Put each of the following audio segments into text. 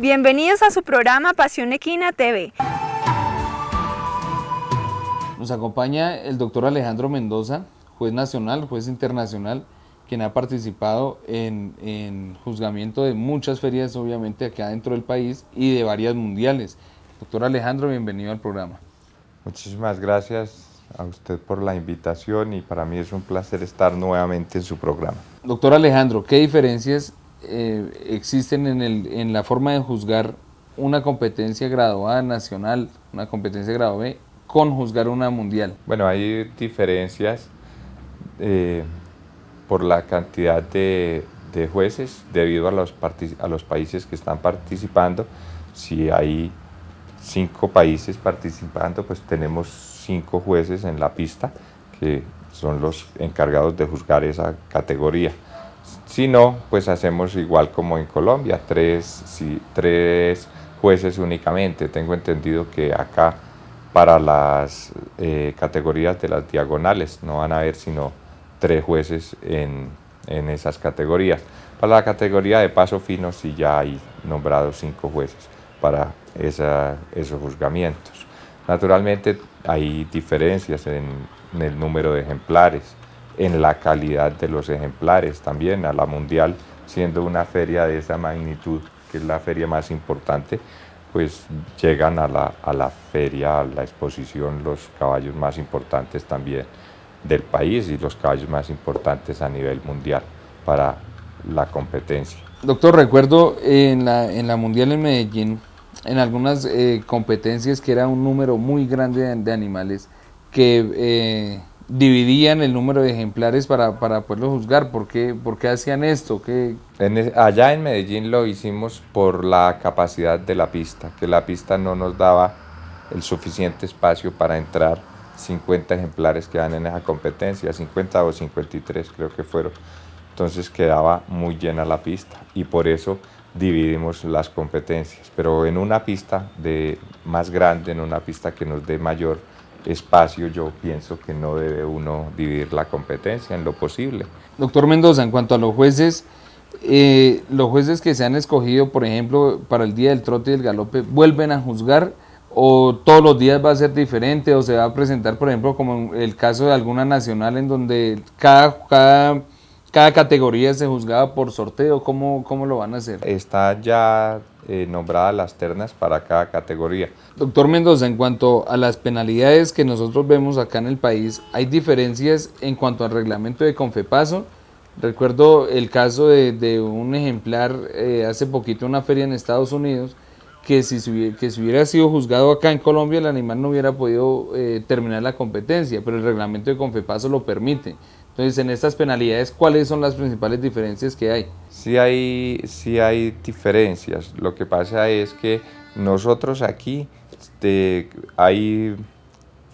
Bienvenidos a su programa Pasión Equina TV. Nos acompaña el doctor Alejandro Mendoza, juez nacional, juez internacional, quien ha participado en, en, juzgamiento de muchas ferias, obviamente, acá dentro del país y de varias mundiales. Doctor Alejandro, bienvenido al programa. Muchísimas gracias a usted por la invitación y para mí es un placer estar nuevamente en su programa. Doctor Alejandro, ¿qué diferencias eh, existen en, el, en la forma de juzgar una competencia graduada nacional, una competencia grado B, con juzgar una mundial? Bueno, hay diferencias eh, por la cantidad de, de, jueces debido a los, a los países que están participando. Si hay cinco países participando, pues tenemos cinco jueces en la pista que son los encargados de juzgar esa categoría. Si no, pues hacemos igual como en Colombia, tres, tres jueces únicamente. Tengo entendido que acá para las eh, categorías de las diagonales no van a haber sino tres jueces en, en esas categorías. Para la categoría de paso fino sí ya hay nombrados cinco jueces para esos juzgamientos. Naturalmente hay diferencias en, en, el número de ejemplares, en la calidad de los ejemplares también, a la mundial siendo una feria de esa magnitud, que es la feria más importante, pues llegan a la, a la feria, a la exposición, los caballos más importantes también del país y los caballos más importantes a nivel mundial para la competencia. Doctor, recuerdo en la, en la Mundial en Medellín, en algunas eh, competencias que era un número muy grande de, animales que eh, dividían el número de ejemplares para, para poderlo juzgar. ¿Por qué, hacían esto? ¿Qué... Allá en Medellín lo hicimos por la capacidad de la pista, que la pista no nos daba el suficiente espacio para entrar 50 ejemplares que dan en esa competencia, 50 o 53 creo que fueron. Entonces quedaba muy llena la pista y por eso dividimos las competencias, pero en una pista de más grande, en una pista que nos dé mayor espacio, yo pienso que no debe uno dividir la competencia en lo posible. Doctor Mendoza, en cuanto a los jueces, eh, los jueces que se han escogido, por ejemplo, para el día del trote y el galope, ¿vuelven a juzgar o todos los días va a ser diferente o se va a presentar, por ejemplo, como el caso de alguna nacional en donde cada, cada cada categoría se juzgaba por sorteo, ¿cómo, cómo lo van a hacer? Está ya eh, nombradas las ternas para cada categoría. Doctor Mendoza, en cuanto a las penalidades que nosotros vemos acá en el país, ¿hay diferencias en cuanto al reglamento de Confepaso? Recuerdo el caso de, de un ejemplar eh, hace poquito en una feria en Estados Unidos, que si, que si hubiera sido juzgado acá en Colombia, el animal no hubiera podido eh, terminar la competencia, pero el reglamento de Confepaso lo permite. Entonces, en estas penalidades, ¿cuáles son las principales diferencias que hay? Sí hay, sí hay diferencias. Lo que pasa es que nosotros aquí este, hay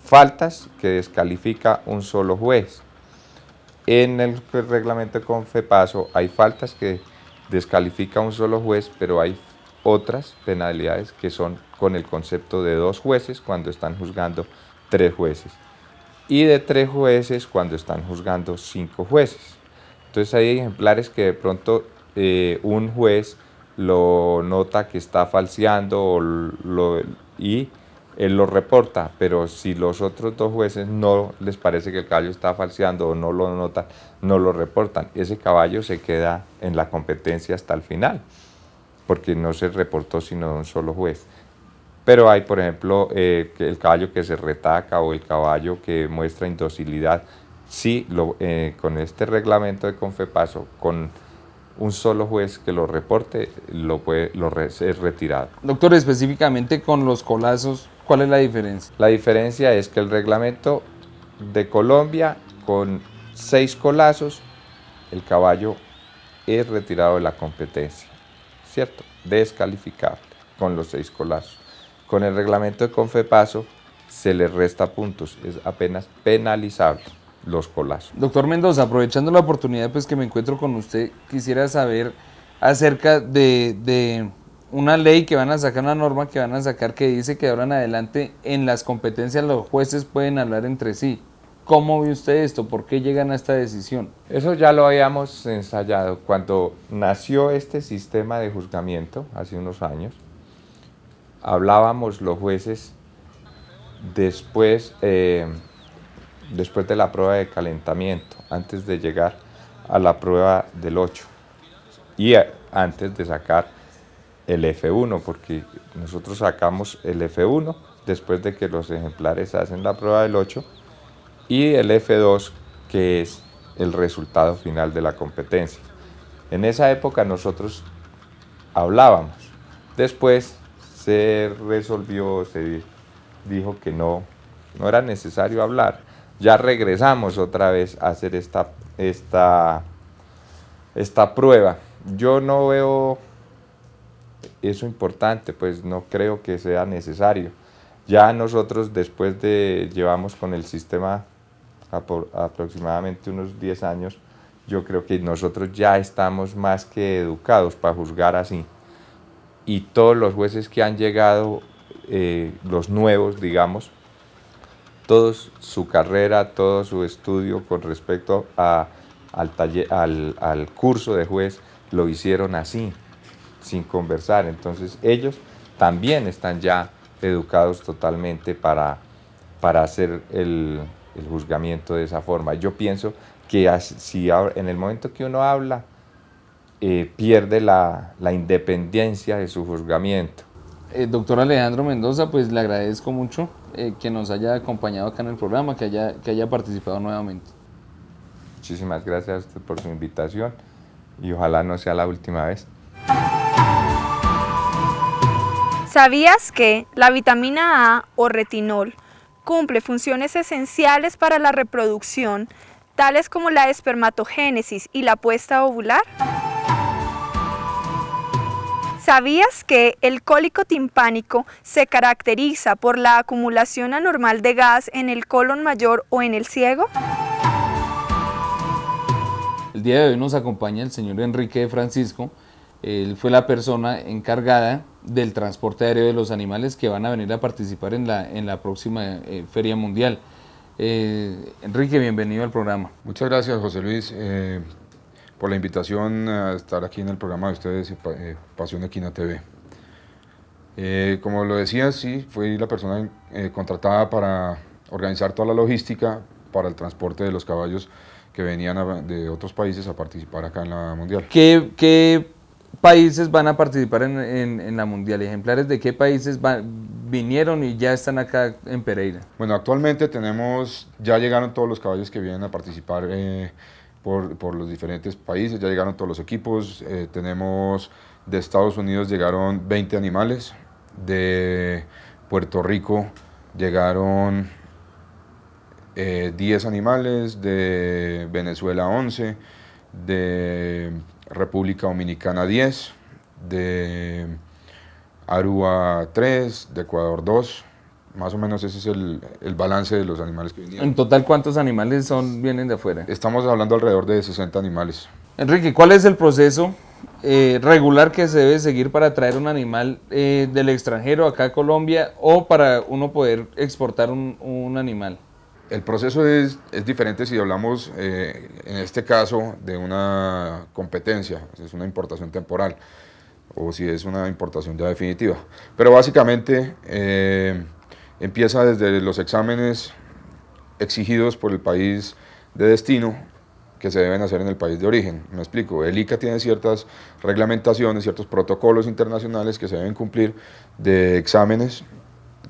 faltas que descalifica un solo juez. En el reglamento de Confepaso hay faltas que descalifica un solo juez, pero hay otras penalidades que son con el concepto de dos jueces cuando están juzgando tres jueces y de tres jueces cuando están juzgando cinco jueces. Entonces hay ejemplares que de pronto eh, un juez lo nota que está falseando lo, y él lo reporta, pero si los otros dos jueces no les parece que el caballo está falseando o no lo notan, no lo reportan, ese caballo se queda en la competencia hasta el final, porque no se reportó sino un solo juez. Pero hay, por ejemplo, eh, el caballo que se retaca o el caballo que muestra indocilidad. Sí, lo, eh, con este reglamento de Confepaso, con un solo juez que lo reporte, lo puede lo es retirado. Doctor, específicamente con los colazos, ¿cuál es la diferencia? La diferencia es que el reglamento de Colombia, con seis colazos, el caballo es retirado de la competencia, ¿cierto? Descalificable con los seis colazos. Con el reglamento de Confepaso se le resta puntos, es apenas penalizable los colazos. Doctor Mendoza, aprovechando la oportunidad pues, que me encuentro con usted, quisiera saber acerca de, de, una ley que van a sacar, una norma que van a sacar que dice que ahora en adelante en las competencias los jueces pueden hablar entre sí. ¿Cómo ve usted esto? ¿Por qué llegan a esta decisión? Eso ya lo habíamos ensayado cuando nació este sistema de juzgamiento hace unos años. Hablábamos los jueces después, eh, después de la prueba de calentamiento, antes de llegar a la prueba del 8 y antes de sacar el F1, porque nosotros sacamos el F1 después de que los ejemplares hacen la prueba del 8 y el F2, que es el resultado final de la competencia. En esa época nosotros hablábamos. Después se resolvió, se dijo que no, no era necesario hablar. Ya regresamos otra vez a hacer esta, esta, esta prueba. Yo no veo eso importante, pues no creo que sea necesario. Ya nosotros después de, llevamos con el sistema aproximadamente unos 10 años, yo creo que nosotros ya estamos más que educados para juzgar así. Y todos los jueces que han llegado, eh, los nuevos, digamos, todos su carrera, todo su estudio con respecto a, al, al curso de juez, lo hicieron así, sin conversar. Entonces ellos también están ya educados totalmente para, para hacer el, el juzgamiento de esa forma. Yo pienso que si en el momento que uno habla, eh, pierde la, la, independencia de su juzgamiento. Eh, doctor Alejandro Mendoza, pues le agradezco mucho eh, que nos haya acompañado acá en el programa, que haya, que haya participado nuevamente. Muchísimas gracias a usted por su invitación y ojalá no sea la última vez. ¿Sabías que la vitamina A o retinol cumple funciones esenciales para la reproducción, tales como la espermatogénesis y la puesta ovular? ¿Sabías que el cólico timpánico se caracteriza por la acumulación anormal de gas en el colon mayor o en el ciego? El día de hoy nos acompaña el señor Enrique Francisco. Él fue la persona encargada del transporte aéreo de los animales que van a venir a participar en la, en la próxima eh, Feria Mundial. Eh, Enrique, bienvenido al programa. Muchas gracias, José Luis, eh, por la invitación a estar aquí en el programa de ustedes, Pasión Equina TV. como lo decía, sí, fui la persona contratada para organizar toda la logística para el transporte de los caballos que venían de otros países a participar acá en la Mundial. ¿Qué, qué países van a participar en, en, la Mundial? ¿Ejemplares de qué países vinieron y ya están acá en Pereira? Bueno, actualmente tenemos, ya llegaron todos los caballos que vienen a participar eh, por, por, los diferentes países, ya llegaron todos los equipos, eh, tenemos de Estados Unidos llegaron 20 animales, de Puerto Rico llegaron 10 eh, animales, de Venezuela 11, de República Dominicana 10, de Aruba 3, de Ecuador 2. Más o menos ese es el, el, balance de los animales que vinieron. ¿En total cuántos animales son, vienen de afuera? Estamos hablando alrededor de 60 animales. Enrique, ¿cuál es el proceso eh, regular que se debe seguir para traer un animal eh, del extranjero acá a Colombia o para uno poder exportar un, un animal? El proceso es, es, diferente si hablamos, eh, en este caso, de una competencia, es una importación temporal, o si es una importación ya definitiva. Pero básicamente eh, empieza desde los exámenes exigidos por el país de destino que se deben hacer en el país de origen. Me explico, el ICA tiene ciertas reglamentaciones, ciertos protocolos internacionales que se deben cumplir de exámenes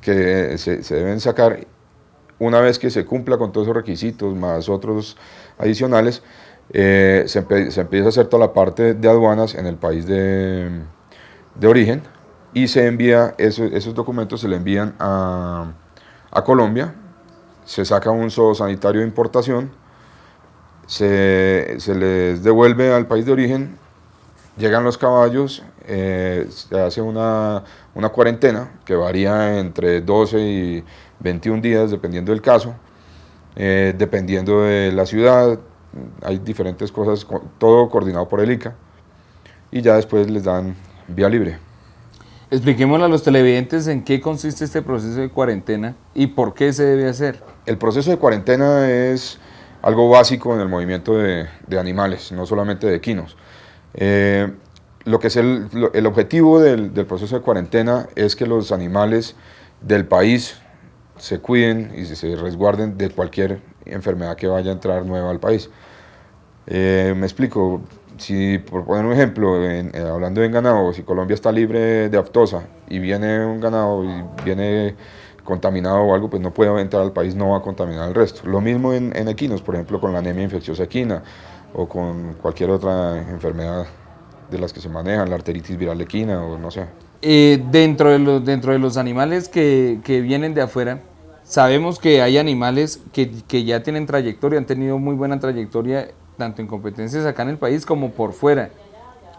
que se, se deben sacar una vez que se cumpla con todos esos requisitos, más otros adicionales, eh, se, empieza a hacer toda la parte de aduanas en el país de, origen y se envía, esos documentos se le envían a, Colombia, se saca un sanitario de importación, se, les devuelve al país de origen, llegan los caballos, eh, se hace una, una cuarentena que varía entre 12 y 21 días, dependiendo del caso, eh, dependiendo de la ciudad, hay diferentes cosas, todo coordinado por el ICA, y ya después les dan vía libre. Expliquémosle a los televidentes en qué consiste este proceso de cuarentena y por qué se debe hacer. El proceso de cuarentena es algo básico en el movimiento de, animales, no solamente de equinos. Eh, lo que es el, objetivo del, proceso de cuarentena es que los animales del país se cuiden y se resguarden de cualquier enfermedad que vaya a entrar nueva al país. Eh, me explico, si por poner un ejemplo, eh, hablando de ganado, si Colombia está libre de aftosa y viene un ganado y viene contaminado o algo, pues no puede entrar al país, no va a contaminar el resto. Lo mismo en, en equinos, por ejemplo, con la anemia infecciosa equina o con cualquier otra enfermedad de las que se manejan, la arteritis viral equina o no sé. Eh, dentro, de los, dentro de los animales que, que, vienen de afuera, sabemos que hay animales que, que, ya tienen trayectoria, han tenido muy buena trayectoria tanto en competencias acá en el país como por fuera.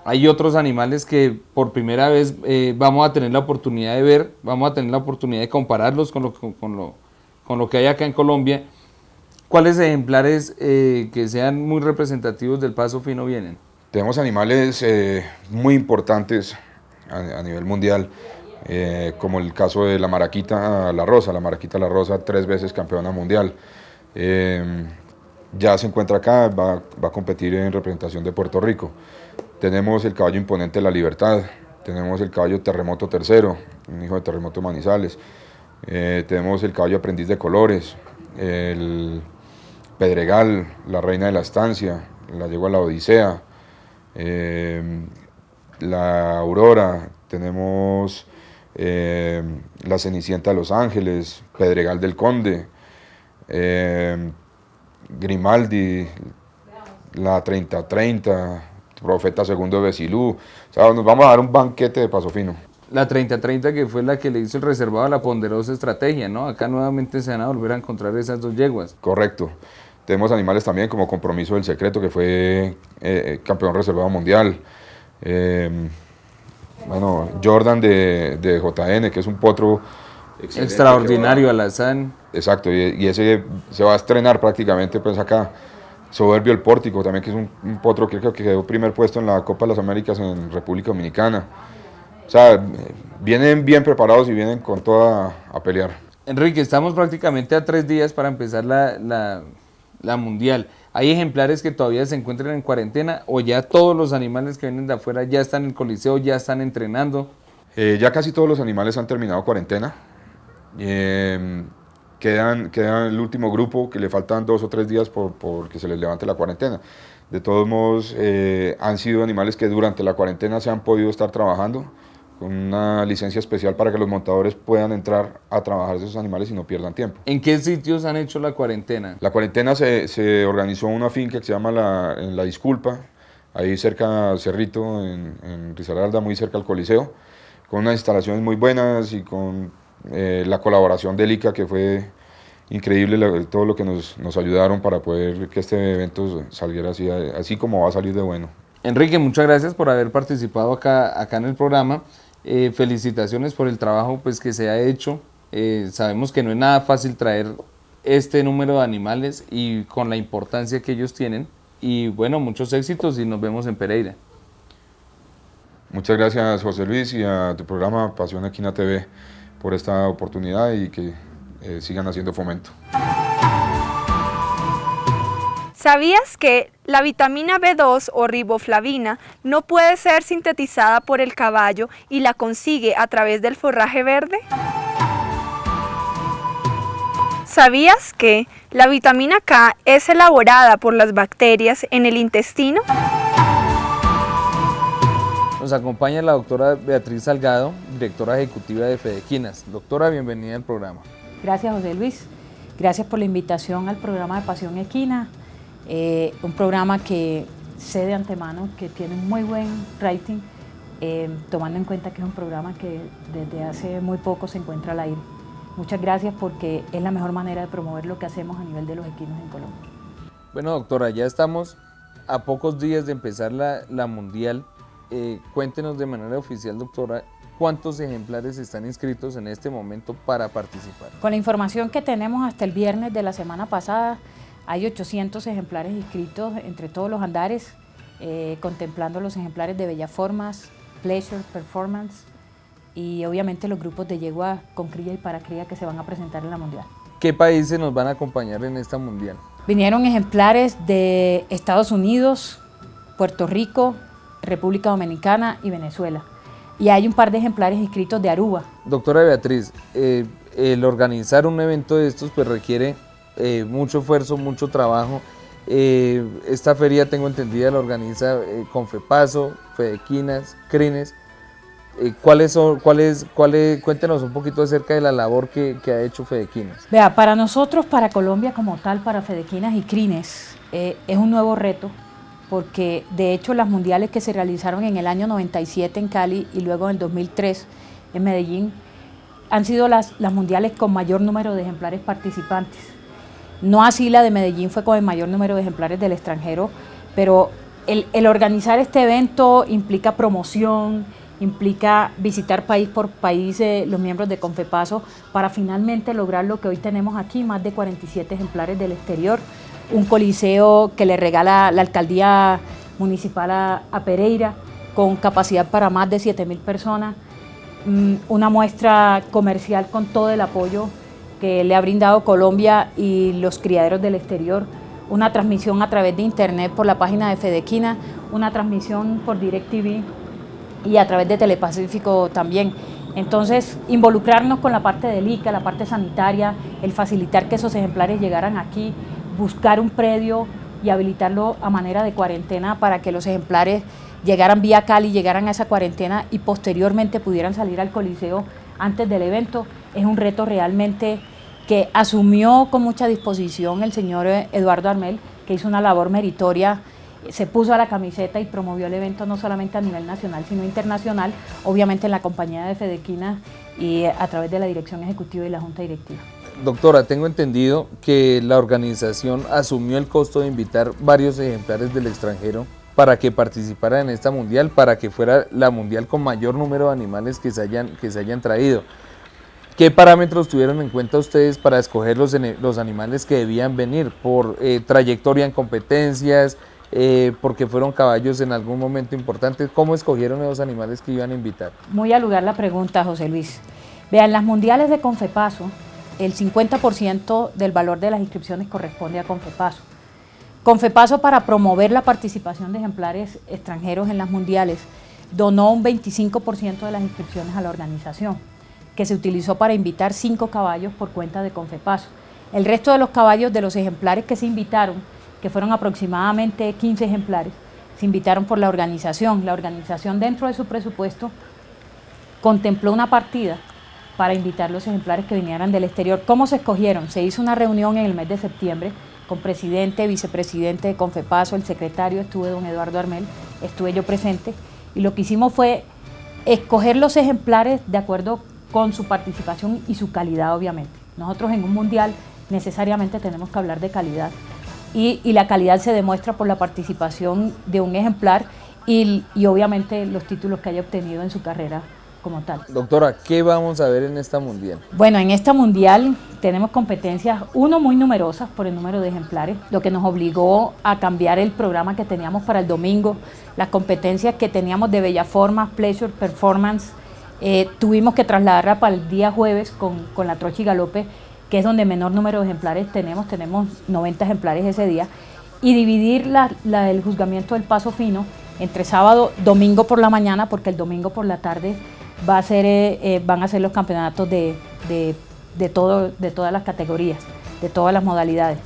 Hay otros animales que por primera vez eh, vamos a tener la oportunidad de ver, vamos a tener la oportunidad de compararlos con lo, con lo, con lo que hay acá en Colombia. ¿Cuáles ejemplares eh, que sean muy representativos del paso fino vienen? Tenemos animales eh, muy importantes a, nivel mundial, eh, como el caso de la maraquita La Rosa, la maraquita La Rosa, tres veces campeona mundial. Eh, ya se encuentra acá, va, a competir en representación de Puerto Rico. Tenemos el caballo imponente La Libertad, tenemos el caballo Terremoto Tercero, un hijo de Terremoto Manizales, tenemos el caballo Aprendiz de Colores, el Pedregal, la Reina de la Estancia, la Llegó a la Odisea, eh, la Aurora, tenemos eh, la Cenicienta de Los Ángeles, Pedregal del Conde, eh, Grimaldi, la 3030, Profeta Segundo de Besilú. O sea, nos vamos a dar un banquete de paso fino. La 3030 que fue la que le hizo el reservado a la ponderosa estrategia, ¿no? Acá nuevamente se van a volver a encontrar esas dos yeguas. Correcto. Tenemos animales también como Compromiso del Secreto, que fue eh, eh, campeón reservado mundial. Eh, bueno, Jordan de, JN, que es un potro extraordinario, Alazán. Exacto, y, ese se va a estrenar prácticamente pues acá. Soberbio el Pórtico, también que es un, potro que creo que quedó primer puesto en la Copa de las Américas en República Dominicana. O sea, vienen bien preparados y vienen con toda a pelear. Enrique, estamos prácticamente a tres días para empezar la la mundial. ¿Hay ejemplares que todavía se encuentran en cuarentena o ya todos los animales que vienen de afuera ya están en el coliseo, ya están entrenando? Eh, ya casi todos los animales han terminado cuarentena. Eh, quedan, quedan el último grupo que le faltan dos o tres días por, que se les levante la cuarentena. De todos modos, eh, han sido animales que durante la cuarentena se han podido estar trabajando con una licencia especial para que los montadores puedan entrar a trabajar esos animales y no pierdan tiempo. ¿En qué sitios han hecho la cuarentena? La cuarentena se, se organizó una finca que se llama La, en la Disculpa, ahí cerca Cerrito, en, en Risaralda, muy cerca al Coliseo, con unas instalaciones muy buenas y con eh, la colaboración de ICA, que fue increíble todo lo que nos, nos, ayudaron para poder que este evento saliera así, así como va a salir de bueno. Enrique, muchas gracias por haber participado acá, acá en el programa. Eh, felicitaciones por el trabajo pues, que se ha hecho. Eh, sabemos que no es nada fácil traer este número de animales y con la importancia que ellos tienen. Y bueno, muchos éxitos y nos vemos en Pereira. Muchas gracias José Luis y a tu programa Pasión Equina TV por esta oportunidad y que eh, sigan haciendo fomento. ¿Sabías que la vitamina B2 o riboflavina no puede ser sintetizada por el caballo y la consigue a través del forraje verde? ¿Sabías que la vitamina K es elaborada por las bacterias en el intestino? Nos acompaña la doctora Beatriz Salgado, directora ejecutiva de Fedequinas. Doctora, bienvenida al programa. Gracias, José Luis. Gracias por la invitación al programa de Pasión Equina. Eh, un programa que sé de antemano que tiene muy buen rating, eh, tomando en cuenta que es un programa que desde hace muy poco se encuentra al aire. Muchas gracias porque es la mejor manera de promover lo que hacemos a nivel de los equinos en Colombia. Bueno, doctora, ya estamos a pocos días de empezar la, la mundial. Eh, cuéntenos de manera oficial, doctora, ¿Cuántos ejemplares están inscritos en este momento para participar? Con la información que tenemos hasta el viernes de la semana pasada, hay 800 ejemplares inscritos entre todos los andares, eh, contemplando los ejemplares de Bella Formas, Pleasure, Performance y obviamente los grupos de yegua con cría y para cría que se van a presentar en la mundial. ¿Qué países nos van a acompañar en esta mundial? Vinieron ejemplares de Estados Unidos, Puerto Rico, República Dominicana y Venezuela. Y hay un par de ejemplares inscritos de Aruba. Doctora Beatriz, eh, el organizar un evento de estos pues requiere eh, mucho esfuerzo, mucho trabajo. Eh, esta feria, tengo entendida, la organiza Confepaso, Fedequinas, Crines. ¿Cuáles son, cuáles, cuáles, cuéntenos un poquito acerca de la labor que, que, ha hecho Fedequinas. Vea, para nosotros, para Colombia como tal, para Fedequinas y Crines, es un nuevo reto porque de hecho las mundiales que se realizaron en el año 97 en Cali y luego en el 2003 en Medellín han sido las, las mundiales con mayor número de ejemplares participantes. No así la de Medellín fue con el mayor número de ejemplares del extranjero, pero el, el organizar este evento implica promoción, implica visitar país por país eh, los miembros de Confepaso para finalmente lograr lo que hoy tenemos aquí, más de 47 ejemplares del exterior, un coliseo que le regala la alcaldía municipal a, Pereira con capacidad para más de 7 mil personas, mm, una muestra comercial con todo el apoyo que le ha brindado Colombia y los criaderos del exterior, una transmisión a través de internet por la página de Fedequina, una transmisión por DirecTV y a través de Telepacífico también. Entonces, involucrarnos con la parte del ICA, la parte sanitaria, el facilitar que esos ejemplares llegaran aquí, buscar un predio y habilitarlo a manera de cuarentena para que los ejemplares llegaran vía Cali, llegaran a esa cuarentena y posteriormente pudieran salir al Coliseo antes del evento, es un reto realmente que asumió con mucha disposición el señor Eduardo Armel, que hizo una labor meritoria, se puso a la camiseta y promovió el evento no solamente a nivel nacional, sino internacional, obviamente en la compañía de Fedequina y a través de la dirección ejecutiva y la junta directiva. Doctora, tengo entendido que la organización asumió el costo de invitar varios ejemplares del extranjero para que participaran en esta mundial, para que fuera la mundial con mayor número de animales que se hayan, que se hayan traído. ¿Qué parámetros tuvieron en cuenta ustedes para escoger los, los animales que debían venir? ¿Por eh, trayectoria en competencias? Eh, porque fueron caballos en algún momento importante. ¿Cómo escogieron esos animales que iban a invitar? Muy a lugar la pregunta, José Luis. Vean, las mundiales de Confepaso el 50% del valor de las inscripciones corresponde a Confepaso. Confepaso para promover la participación de ejemplares extranjeros en las mundiales donó un 25% de las inscripciones a la organización, que se utilizó para invitar cinco caballos por cuenta de Confepaso. El resto de los caballos de los ejemplares que se invitaron, que fueron aproximadamente 15 ejemplares, se invitaron por la organización. La organización dentro de su presupuesto contempló una partida para invitar los ejemplares que vinieran del exterior. ¿Cómo se escogieron? Se hizo una reunión en el mes de septiembre con presidente, vicepresidente de Confepaso, el secretario, estuve don Eduardo Armel, estuve yo presente, y lo que hicimos fue escoger los ejemplares de acuerdo con su participación y su calidad, obviamente. Nosotros en un mundial necesariamente tenemos que hablar de calidad, y, la calidad se demuestra por la participación de un ejemplar y, y obviamente los títulos que haya obtenido en su carrera tal. Doctora, ¿qué vamos a ver en esta mundial? Bueno, en esta mundial tenemos competencias, uno muy numerosas por el número de ejemplares, lo que nos obligó a cambiar el programa que teníamos para el domingo, las competencias que teníamos de Bella Forma, Pleasure, Performance, eh, tuvimos que trasladarla para el día jueves con, con la Trocha y Galope, que es donde menor número de ejemplares tenemos, tenemos 90 ejemplares ese día, y dividir la, la, el juzgamiento del paso fino entre sábado, domingo por la mañana, porque el domingo por la tarde va a ser, eh, eh, van a ser los campeonatos de, todo, de todas las categorías, de todas las modalidades.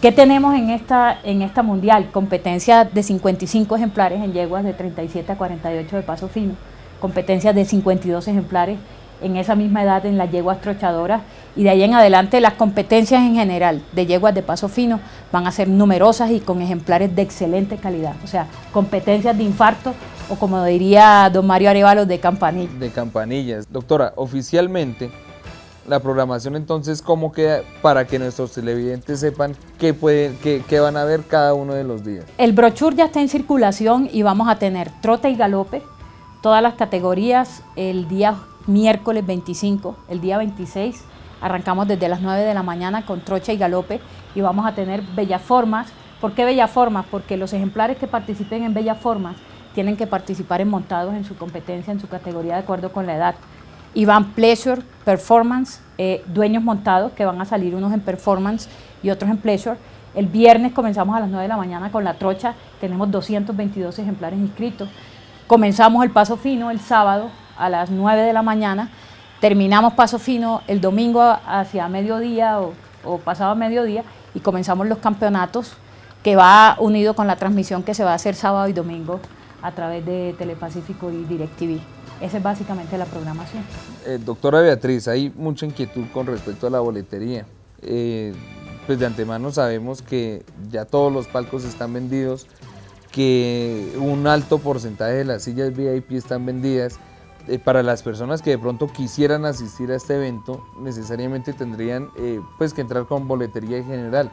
¿Qué tenemos en esta, en esta mundial? Competencia de 55 ejemplares en yeguas de 37 a 48 de paso fino, competencias de 52 ejemplares en esa misma edad en las yeguas trochadoras y de ahí en adelante las competencias en general de yeguas de paso fino van a ser numerosas y con ejemplares de excelente calidad, o sea, competencias de infarto o como diría don Mario Arevalo, de campanillas. De campanillas. Doctora, oficialmente, la programación entonces, ¿cómo queda para que nuestros televidentes sepan qué, pueden, qué, qué van a ver cada uno de los días? El brochure ya está en circulación y vamos a tener trote y galope, todas las categorías el día miércoles 25, el día 26 arrancamos desde las 9 de la mañana con trocha y galope y vamos a tener bellas formas. ¿Por qué bellas formas? Porque los ejemplares que participen en bellas formas tienen que participar en montados en su competencia, en su categoría de acuerdo con la edad. Y van Pleasure, Performance, eh, dueños montados, que van a salir unos en Performance y otros en Pleasure. El viernes comenzamos a las 9 de la mañana con la trocha, tenemos 222 ejemplares inscritos. Comenzamos el paso fino el sábado a las 9 de la mañana, terminamos paso fino el domingo hacia mediodía o, pasado mediodía y comenzamos los campeonatos que va unido con la transmisión que se va a hacer sábado y domingo a través de Telepacífico y DirecTV. Esa es básicamente la programación. Eh, doctora Beatriz, hay mucha inquietud con respecto a la boletería. Eh, pues de antemano sabemos que ya todos los palcos están vendidos, que un alto porcentaje de las sillas VIP están vendidas. Eh, para las personas que de pronto quisieran asistir a este evento, necesariamente tendrían pues que entrar con boletería en general.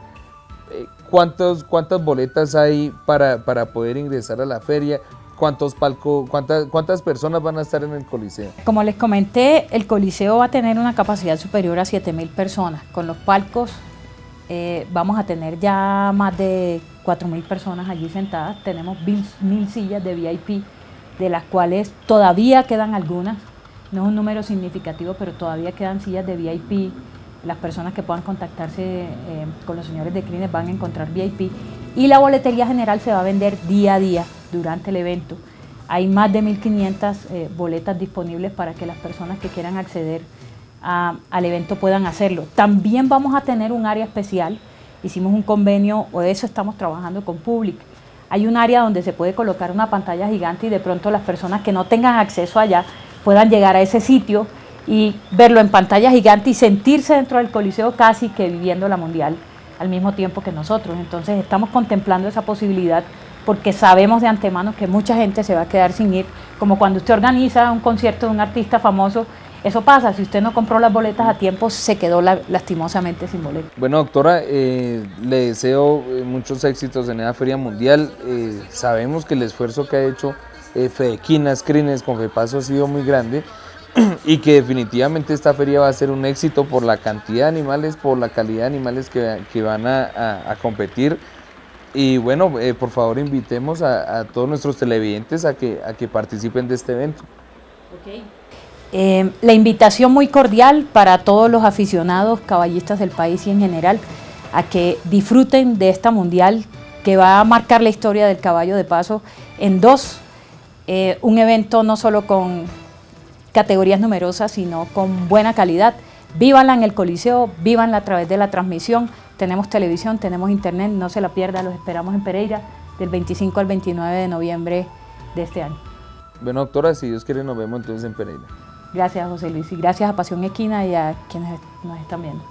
¿cuántos, ¿Cuántas boletas hay para, para poder ingresar a la feria? ¿Cuántos palcos, cuántas, cuántas personas van a estar en el Coliseo? Como les comenté, el Coliseo va a tener una capacidad superior a 7.000 personas. Con los palcos eh, vamos a tener ya más de 4.000 personas allí sentadas. Tenemos 1.000 sillas de VIP, de las cuales todavía quedan algunas. No es un número significativo, pero todavía quedan sillas de VIP. Las personas que puedan contactarse eh, con los señores de Crines van a encontrar VIP. Y la boletería general se va a vender día a día durante el evento. Hay más de 1.500 eh, boletas disponibles para que las personas que quieran acceder al evento puedan hacerlo. También vamos a tener un área especial. Hicimos un convenio, o de eso estamos trabajando con Public. Hay un área donde se puede colocar una pantalla gigante y de pronto las personas que no tengan acceso allá puedan llegar a ese sitio y verlo en pantalla gigante y sentirse dentro del Coliseo casi que viviendo la Mundial al mismo tiempo que nosotros. Entonces estamos contemplando esa posibilidad porque sabemos de antemano que mucha gente se va a quedar sin ir, como cuando usted organiza un concierto de un artista famoso, eso pasa, si usted no compró las boletas a tiempo, se quedó lastimosamente sin boletas. Bueno, doctora, eh, le deseo eh, muchos éxitos en esa Feria Mundial. Eh, sabemos que el esfuerzo que ha hecho Fedequina, Screenes, con Fepaso ha sido muy grande y que definitivamente esta feria va a ser un éxito por la cantidad de animales, por la calidad de animales que, van a competir y bueno, eh, por favor invitemos a, todos nuestros televidentes a que, a que participen de este evento. Eh, la invitación muy cordial para todos los aficionados caballistas del país y en general a que disfruten de esta mundial que va a marcar la historia del caballo de paso en dos. Eh, un evento no solo con categorías numerosas, sino con buena calidad. Vívanla en el Coliseo, vívanla a través de la transmisión tenemos televisión, tenemos internet, no se la pierda, los esperamos en Pereira del 25 al 29 de noviembre de este año. Bueno, doctora, si Dios quiere, nos vemos entonces en Pereira. Gracias, José Luis, y gracias a Pasión Equina y a quienes nos están viendo.